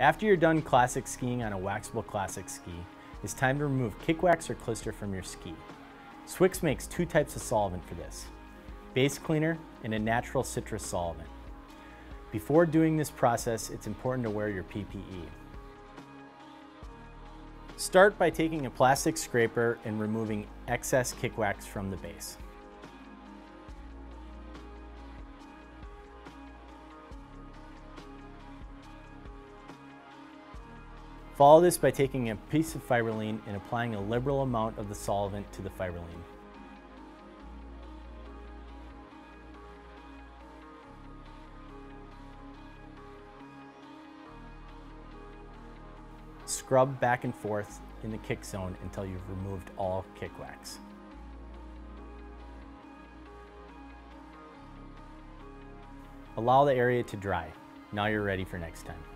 After you're done classic skiing on a waxable classic ski, it's time to remove kick wax or klister from your ski. Swix makes two types of solvent for this, base cleaner and a natural citrus solvent. Before doing this process, it's important to wear your PPE. Start by taking a plastic scraper and removing excess kick wax from the base. Follow this by taking a piece of fiberlene and applying a liberal amount of the solvent to the fiberlene. Scrub back and forth in the kick zone until you've removed all kick wax. Allow the area to dry. Now you're ready for next time.